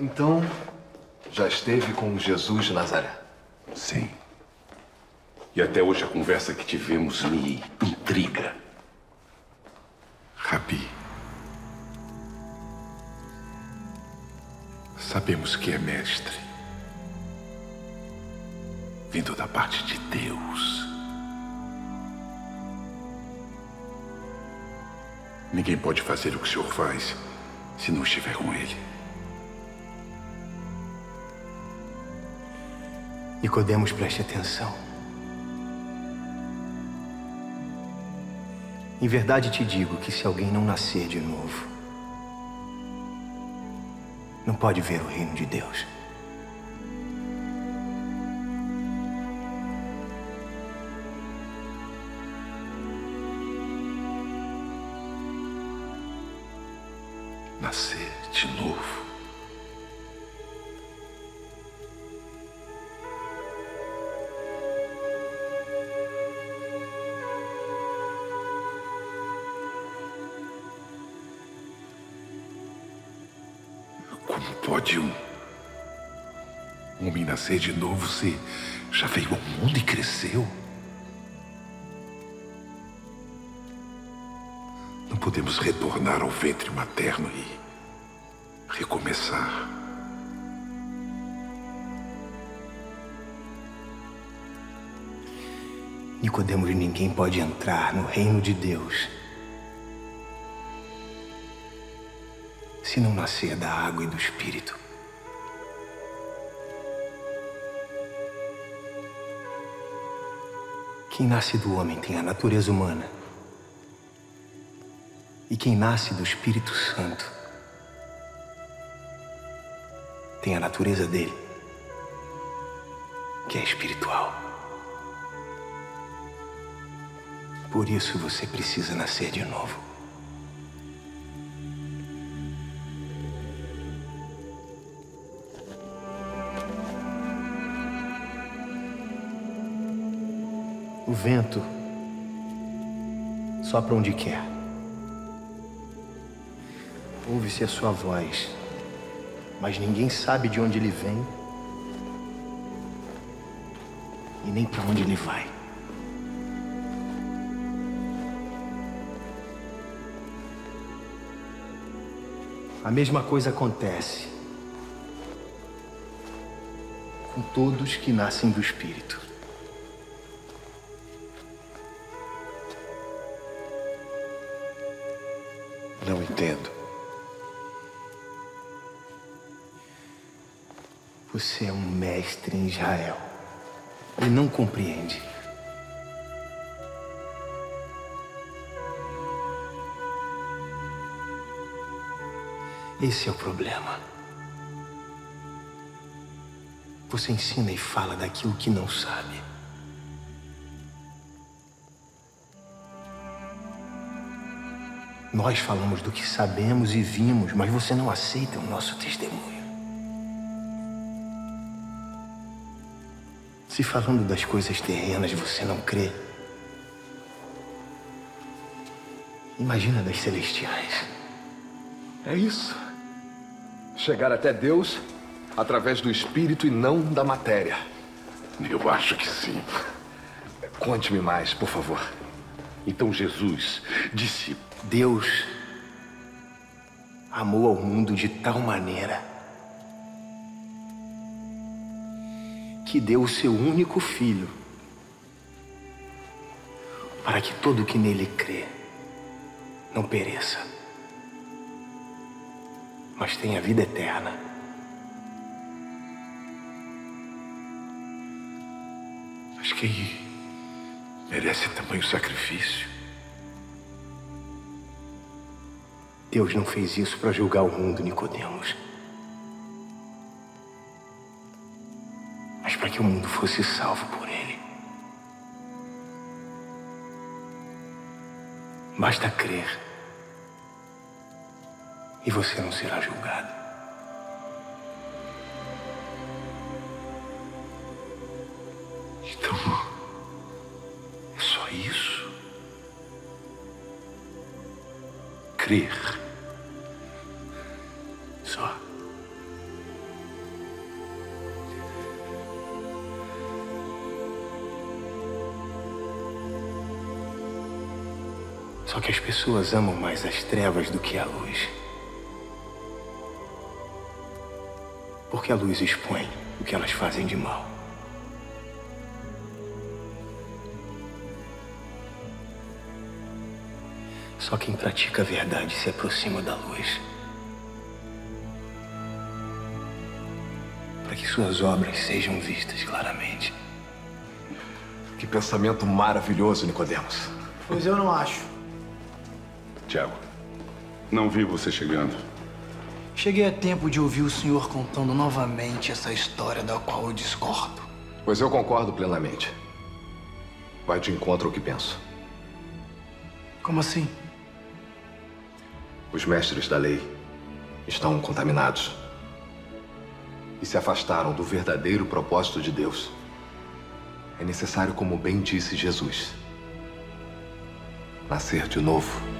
Então, já esteve com Jesus de Nazaré? Sim. E até hoje a conversa que tivemos me intriga. Rabi, sabemos que é mestre, vindo da parte de Deus. Ninguém pode fazer o que o senhor faz se não estiver com ele. Nicodemos, preste atenção. Em verdade te digo que se alguém não nascer de novo, não pode ver o reino de Deus. Nascer de novo. Pode um homem nascer de novo se já veio ao mundo e cresceu? Não podemos retornar ao ventre materno e recomeçar. Nicodemos, ninguém pode entrar no reino de Deus se não nascer da água e do Espírito. Quem nasce do homem tem a natureza humana. E quem nasce do Espírito Santo tem a natureza dele, que é espiritual. Por isso você precisa nascer de novo. O vento sopra onde quer. Ouve-se a sua voz, mas ninguém sabe de onde ele vem e nem para onde ele vai. A mesma coisa acontece com todos que nascem do Espírito. Não entendo. Você é um mestre em Israel e não compreende. Esse é o problema. Você ensina e fala daquilo que não sabe. Nós falamos do que sabemos e vimos, mas você não aceita o nosso testemunho. Se falando das coisas terrenas você não crê, imagina das celestiais. É isso. Chegar até Deus através do espírito e não da matéria. Eu acho que sim. Conte-me mais, por favor. Então Jesus disse: Deus amou ao mundo de tal maneira que deu o seu único filho para que todo que nele crê não pereça, mas tenha vida eterna. Mas quem merece tamanho sacrifício? Deus não fez isso para julgar o mundo, Nicodemos. Mas para que o mundo fosse salvo por ele. Basta crer. E você não será julgado. crer. Só. Só que as pessoas amam mais as trevas do que a luz. Porque a luz expõe o que elas fazem de mal. Só quem pratica a verdade se aproxima da luz. Para que suas obras sejam vistas claramente. Que pensamento maravilhoso, Nicodemos. Pois eu não acho. Tiago, não vi você chegando. Cheguei a tempo de ouvir o senhor contando novamente essa história da qual eu discordo. Pois eu concordo plenamente. Vai de encontro ao que penso. Como assim? Os mestres da lei estão contaminados e se afastaram do verdadeiro propósito de Deus. É necessário, como bem disse Jesus, nascer de novo.